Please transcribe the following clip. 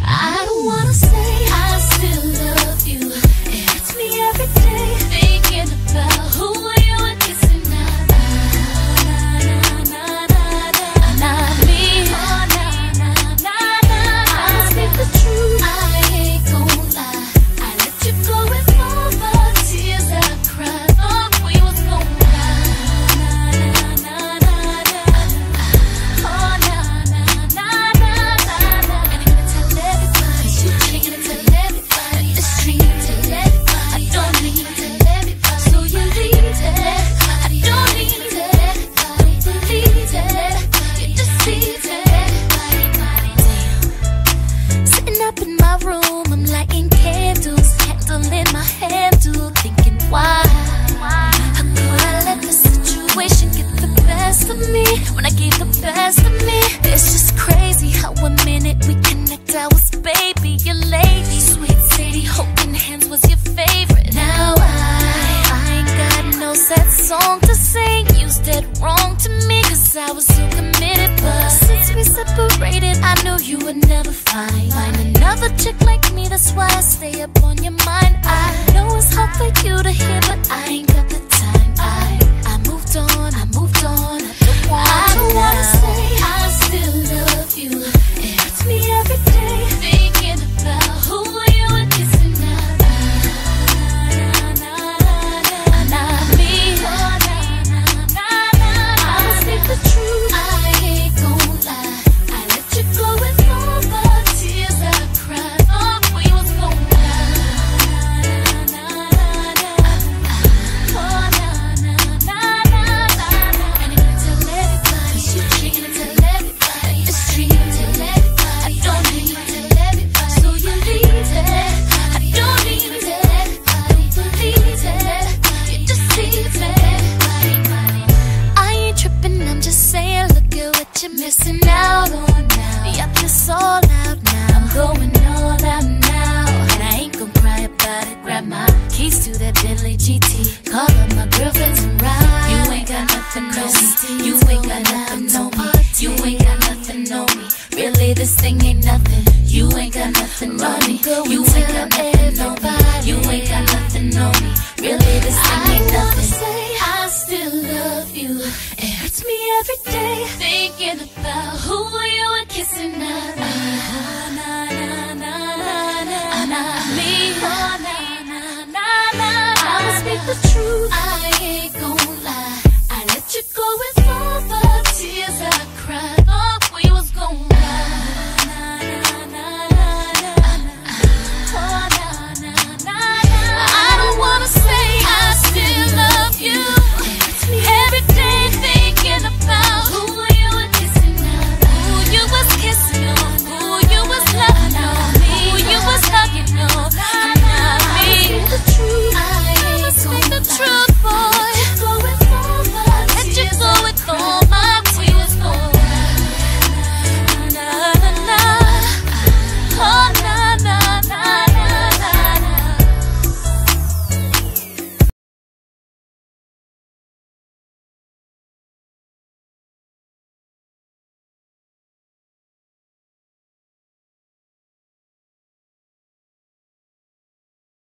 I don't wanna that song to sing. Used it wrong to me cause I was so committed. But since we separated I knew you would never find Find another chick like me. That's why I stay up on your mind. I know it's hard for you to hear but I ain't got the all out now. I'm going all out now. And I ain't gonna cry about it. Grab my keys to that Bentley GT. Call up my girlfriends and ride. You ain't got nothing on me. You ain't got nothing on me. You ain't got nothing on me. Really, this thing ain't nothing. You ain't got nothing on me. You ain't got nothing on me. You ain't got nothing on me. It's me every day thinking about who you were kissing. Na na na na me. I must speak the truth.